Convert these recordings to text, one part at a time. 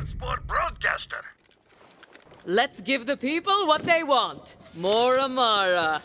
transport broadcaster. Let's give the people what they want. More Amara.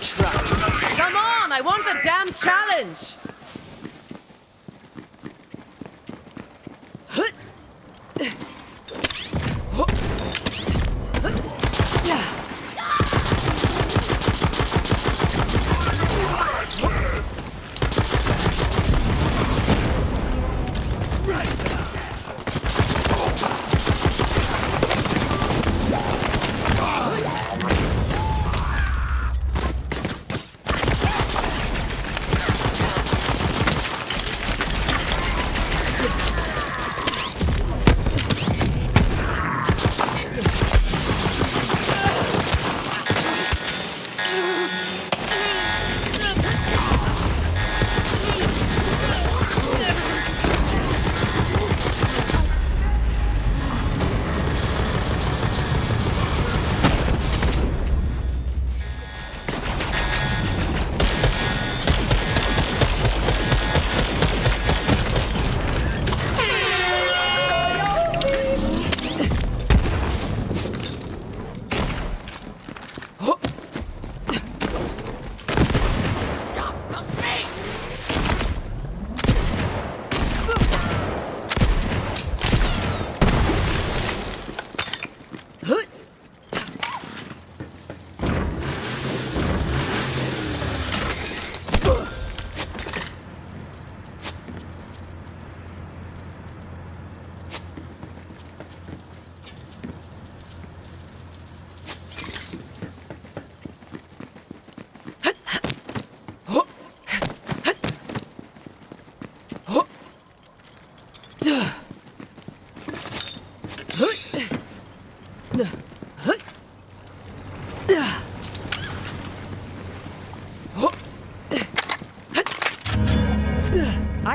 Try. Come on, I want a damn challenge.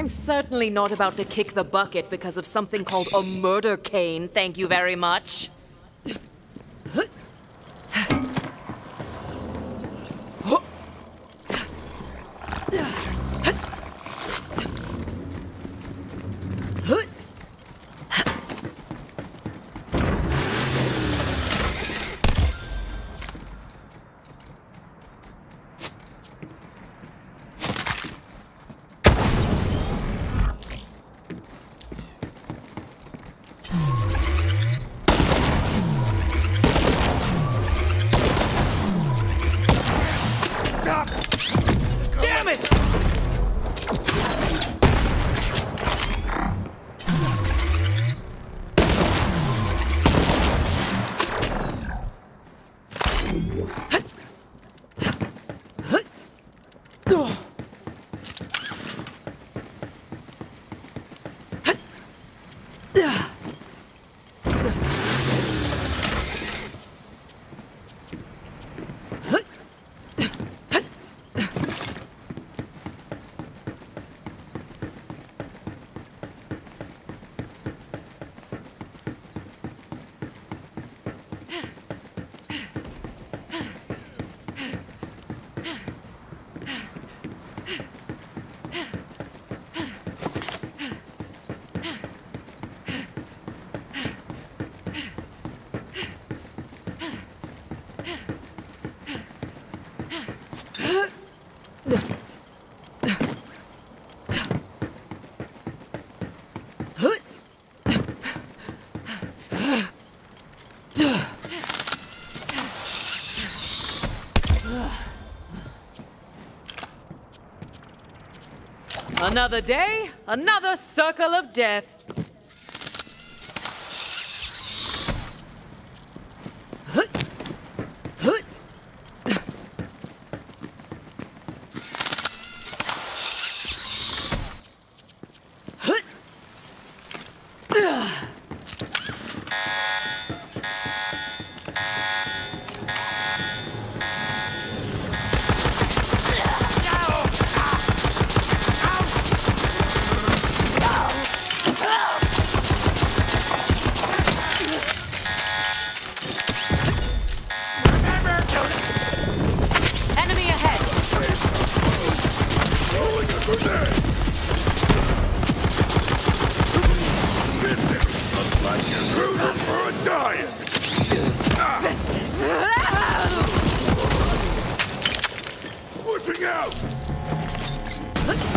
I'm certainly not about to kick the bucket because of something called a Murdercane, thank you very much. Another day, another circle of death. Switching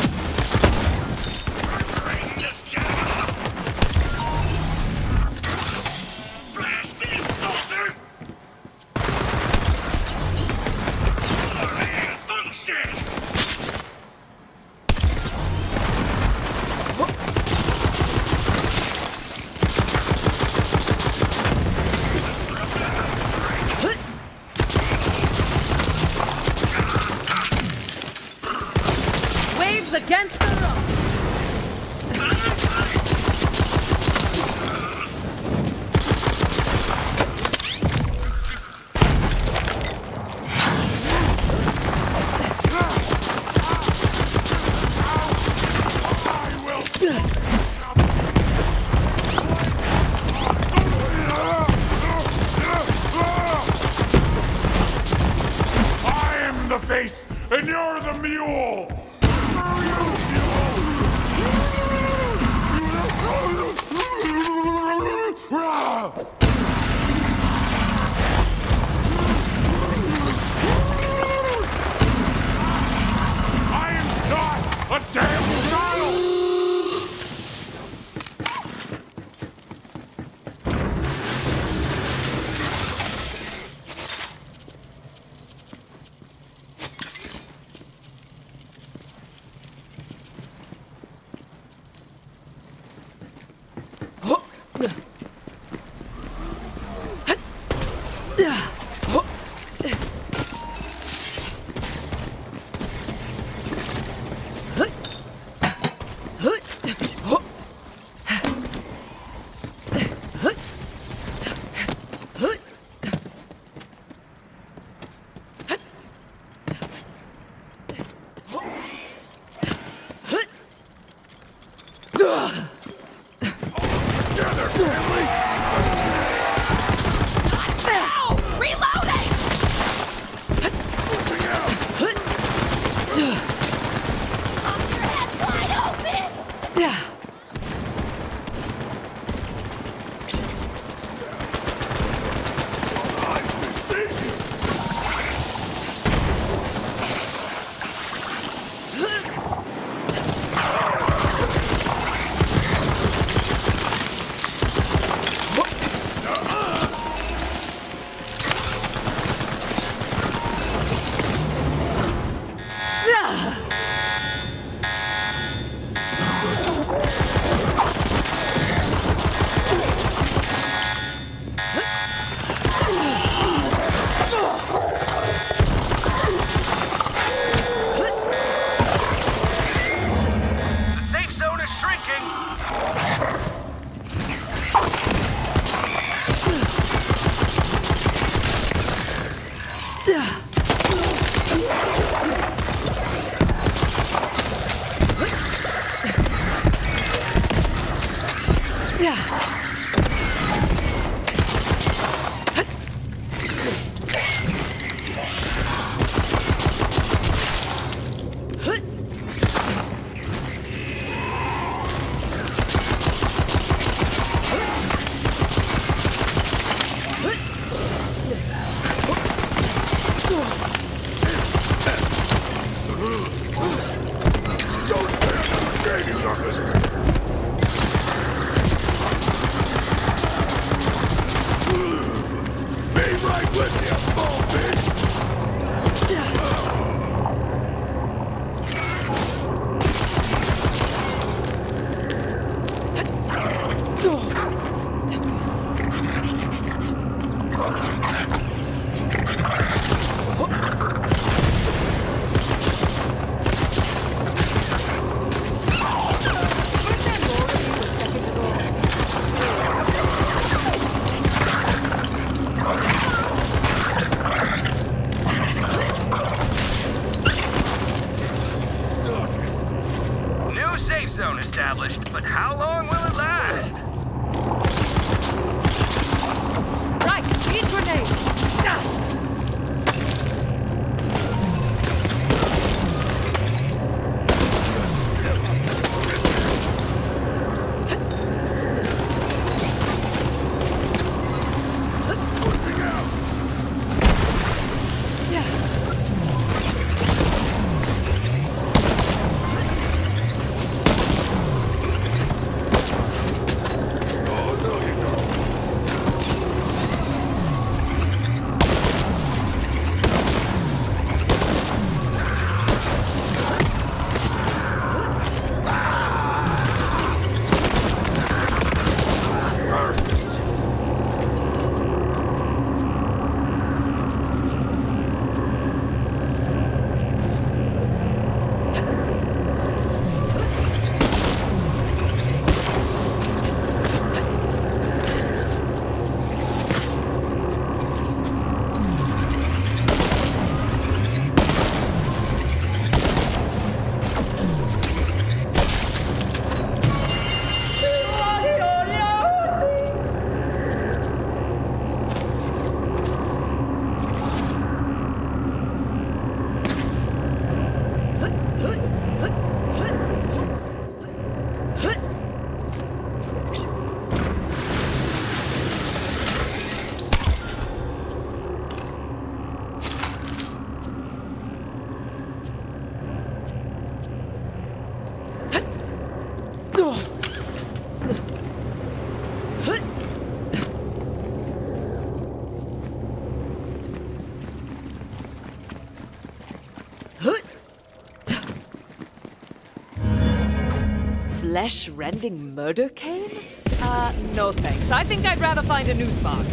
Flesh-rending Murdercane? Uh, no thanks. I think I'd rather find a new spot.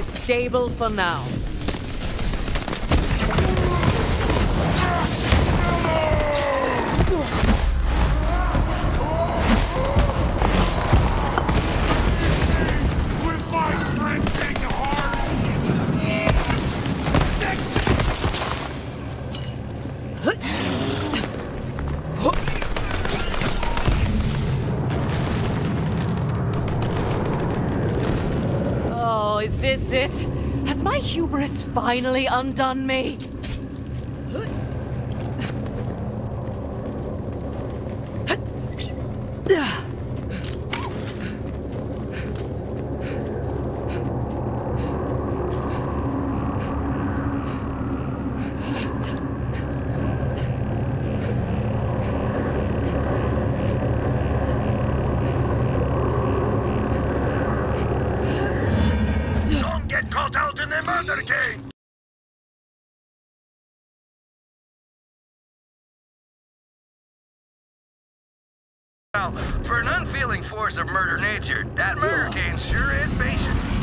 Is stable for now. Is it? Has my hubris finally undone me? Well, for an unfeeling force of murder nature, that Murdercane sure is patient.